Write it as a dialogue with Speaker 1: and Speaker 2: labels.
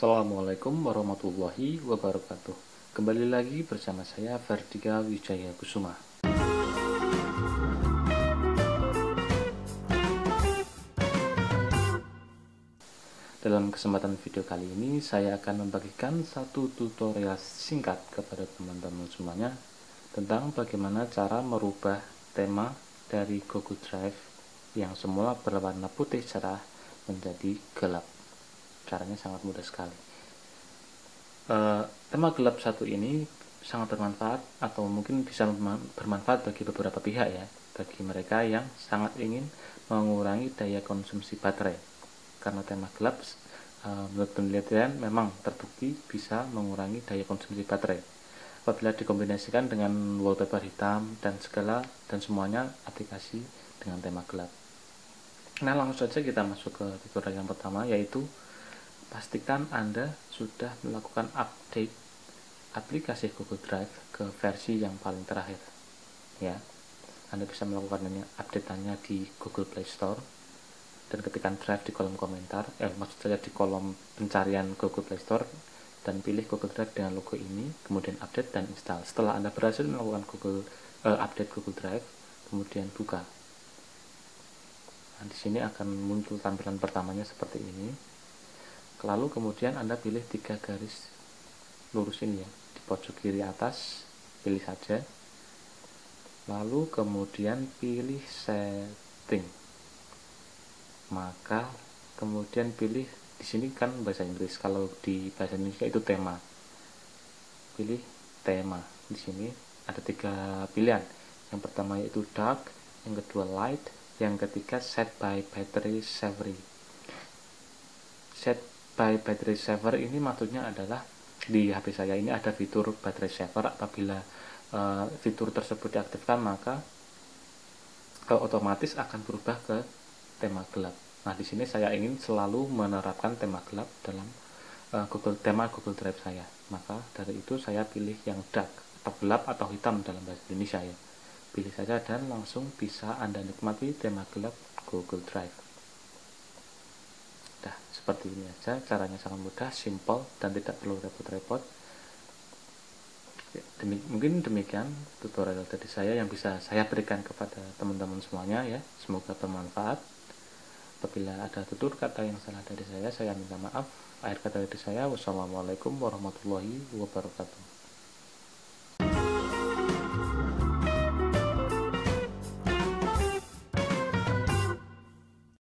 Speaker 1: Assalamualaikum warahmatullahi wabarakatuh. Kembali lagi bersama saya Vertika Wijaya Kusuma. Dalam kesempatan video kali ini saya akan membagikan satu tutorial singkat kepada teman-teman semuanya tentang bagaimana cara merubah tema dari Google Drive yang semula berwarna putih cerah menjadi gelap caranya sangat mudah sekali. Uh, tema gelap satu ini sangat bermanfaat atau mungkin bisa bermanfaat bagi beberapa pihak ya bagi mereka yang sangat ingin mengurangi daya konsumsi baterai. Karena tema gelap uh, menurut penelitian memang terbukti bisa mengurangi daya konsumsi baterai. Apabila dikombinasikan dengan wallpaper hitam dan segala dan semuanya aplikasi dengan tema gelap. Nah langsung saja kita masuk ke tutorial yang pertama yaitu pastikan Anda sudah melakukan update aplikasi Google Drive ke versi yang paling terakhir. Ya Anda bisa melakukan update-nya di Google Play Store. Dan ketikkan Drive di kolom komentar eh maksud saya di kolom pencarian Google Play Store. Dan pilih Google Drive dengan logo ini kemudian update dan install. Setelah Anda berhasil melakukan Google uh, update Google Drive kemudian buka. Nah, di sini akan muncul tampilan pertamanya seperti ini lalu kemudian Anda pilih tiga garis lurus ini ya. Di pojok kiri atas pilih saja. Lalu kemudian pilih setting. Maka kemudian pilih di sini kan bahasa Inggris kalau di bahasa Indonesia itu tema. Pilih tema. Di sini ada tiga pilihan. Yang pertama yaitu dark yang kedua light yang ketiga set by battery saver set by battery saver ini maksudnya adalah di HP saya ini ada fitur battery saver apabila uh, fitur tersebut diaktifkan maka ke otomatis akan berubah ke tema gelap. Nah, di sini saya ingin selalu menerapkan tema gelap dalam uh, Google tema Google Drive saya. Maka dari itu saya pilih yang dark atau gelap atau hitam dalam bahasa Indonesia ya. Pilih saja dan langsung bisa Anda nikmati tema gelap Google Drive seperti ini aja caranya sangat mudah simple dan tidak perlu repot-repot. Ya, demi, mungkin demikian tutorial dari saya yang bisa saya berikan kepada teman-teman semuanya ya. Semoga bermanfaat. Apabila ada tutur kata yang salah dari saya saya minta maaf. Akhir kata dari saya wassalamualaikum warahmatullahi wabarakatuh